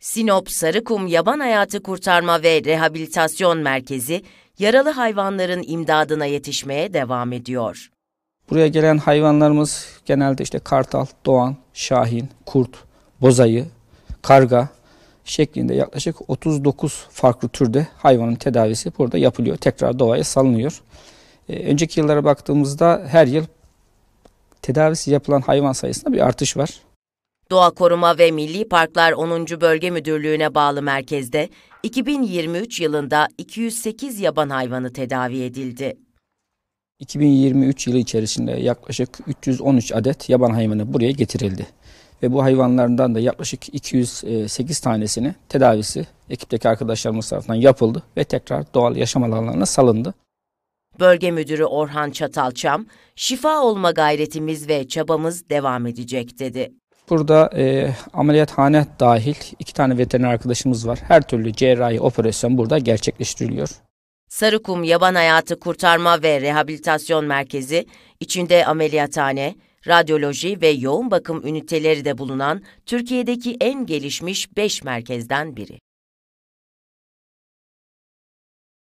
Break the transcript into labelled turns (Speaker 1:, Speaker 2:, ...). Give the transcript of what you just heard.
Speaker 1: Sinop Sarıkum Yaban Hayatı Kurtarma ve Rehabilitasyon Merkezi, yaralı hayvanların imdadına yetişmeye devam ediyor.
Speaker 2: Buraya gelen hayvanlarımız genelde işte kartal, doğan, şahin, kurt, bozayı, karga şeklinde yaklaşık 39 farklı türde hayvanın tedavisi burada yapılıyor. Tekrar doğaya salınıyor. Ee, önceki yıllara baktığımızda her yıl tedavisi yapılan hayvan sayısında bir artış var.
Speaker 1: Doğa Koruma ve Milli Parklar 10. Bölge Müdürlüğü'ne bağlı merkezde 2023 yılında 208 yaban hayvanı tedavi edildi.
Speaker 2: 2023 yılı içerisinde yaklaşık 313 adet yaban hayvanı buraya getirildi. Ve bu hayvanlardan da yaklaşık 208 tanesini tedavisi ekipteki arkadaşlarımız tarafından yapıldı ve tekrar doğal yaşam alanlarına salındı.
Speaker 1: Bölge Müdürü Orhan Çatalçam, şifa olma gayretimiz ve çabamız devam edecek dedi.
Speaker 2: Burada e, ameliyathane dahil iki tane veteriner arkadaşımız var. Her türlü cerrahi operasyon burada gerçekleştiriliyor.
Speaker 1: Sarıkum Yaban Hayatı Kurtarma ve Rehabilitasyon Merkezi, içinde ameliyathane, radyoloji ve yoğun bakım üniteleri de bulunan Türkiye'deki en gelişmiş 5 merkezden biri.